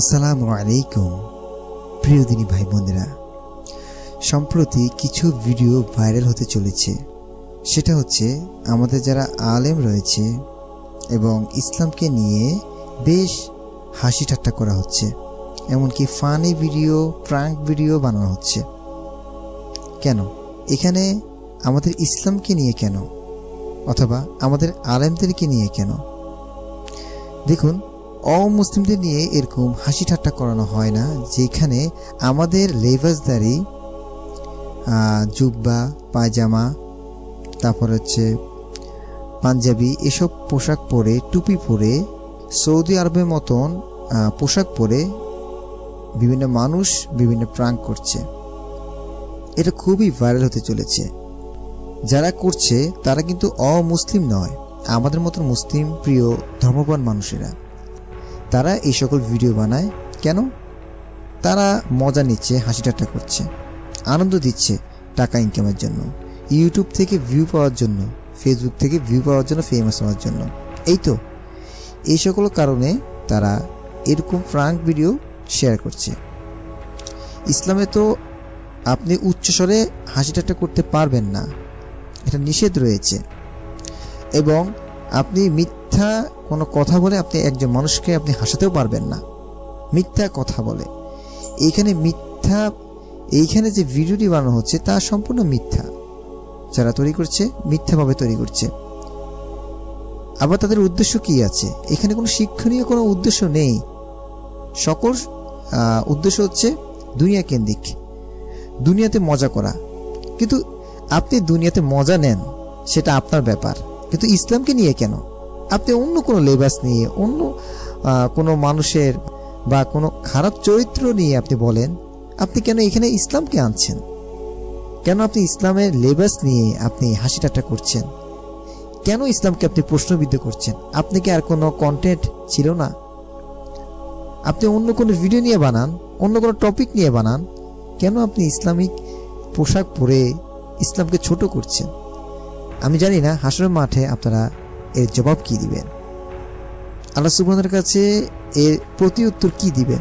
আসসালামু আলাইকুম, প্রিয় দিনী ভাই বোনেরা সম্প্রতি কিছু ভিডিও ভাইরাল হতে চলেছে। সেটা হচ্ছে, আমাদের যারা আলেম রয়েছে এবং ইসলামকে নিয়ে বেশ হাসি ঠাট্টা করা হচ্ছে। এমনকি ফানি ভিডিও, প্রাঙ্ক ভিডিও বানানো হচ্ছে। কেন? এখানে আমাদের ইসলামকে নিয়ে কেন? অথবা আমাদের আলেমদেরকে নিয়ে কেন? দেখুন অমুসলিমদের নিয়ে এরকম হাসি ঠাট্টা করানো হয় না, যেখানে আমাদের লেবাসদারি জুব্বা, পায়জামা, তারপর হচ্ছে পাঞ্জাবি, এসব পোশাক পরে, টুপি পরে, সৌদি আরবের মতন পোশাক পরে বিভিন্ন মানুষ বিভিন্ন প্রাঙ্ক করছে। এটা খুবই ভাইরাল হতে চলেছে। যারা করছে, তারা কিন্তু অমুসলিম নয়, আমাদের মতন মুসলিম, প্রিয় ধর্মপ্রাণ মানুষেরা। তারা এই সকল ভিডিও বানায়। কেন? তারা মজা নিচ্ছে হাসি ঠাট্টা করছে, আনন্দ দিচ্ছে টাকা ইনকামের জন্য ইউটিউব থেকে ভিউ পাওয়ার জন্য ফেসবুক থেকে ভিউ পাওয়ার জন্য ফেমাস হওয়ার জন্য। এই তো, এই সকল কারণে তারা এরকম ফ্রাঙ্ক ভিডিও শেয়ার করছে। ইসলামে তো আপনি উচ্চস্বরে হাসি ঠাট্টা করতে পারবেন না, এটা নিষেধ রয়েছে। এবং আপনি মিথ্যা কোনো কথা বলে আপনি একজন মানুষকে আপনি হাসাতেও পারবেন না। মিথ্যা কথা বলে। এইখানে মিথ্যা, এইখানে যে ভিডিওটি বানানো হচ্ছে, তা সম্পূর্ণ মিথ্যা। যারা তৈরি করছে, মিথ্যাভাবে তৈরি করছে। আবার তাদের উদ্দেশ্য কি আছে? এখানে কোনো শিক্ষণীয় কোনো উদ্দেশ্য নেই। সকল উদ্দেশ্য হচ্ছে দুনিয়া কেন্দ্রিক। দুনিয়াতে মজা করা। কিন্তু আপনি দুনিয়াতে মজা নেন, সেটা আপনার ব্যাপার। কিন্তু ইসলামকে নিয়ে কেন? আপনি অন্য কোনো লেবাস নিয়ে, অন্য কোনো মানুষের বা কোনো খারাপ চরিত্র নিয়ে আপনি বলেন, আপনি কেন এখানে ইসলামকে আনছেন? কেন আপনি ইসলামের লেবাস নিয়ে আপনি হাসি ঠাট্টা করছেন? কেন ইসলামকে আপনি প্রশ্নবিদ্ধ করছেন? আপনি কি আর কোনো কন্টেন্ট ছিল না? আপনি অন্য কোনো ভিডিও নিয়ে বানান, অন্য কোনো টপিক নিয়ে বানান, কেন আপনি ইসলামিক পোশাক পরে ইসলামকে ছোট করছেন? আমি জানি না, হাসরের মাঠে আপনারা এর জবাব কি দিবেন? আল্লাহ সুবহানের কাছে এর প্রতি উত্তর কি দিবেন?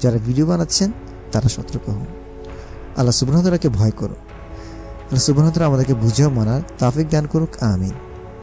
যারা ভিডিও বানাচ্ছেন, তারা সতর্ক হন। আল্লাহ সুবহানতালাকে ভয় করো। আল্লাহ সুবহানতালা আমাদেরকে বুঝেও, মানার, তাফিক দান করুক, আমিন।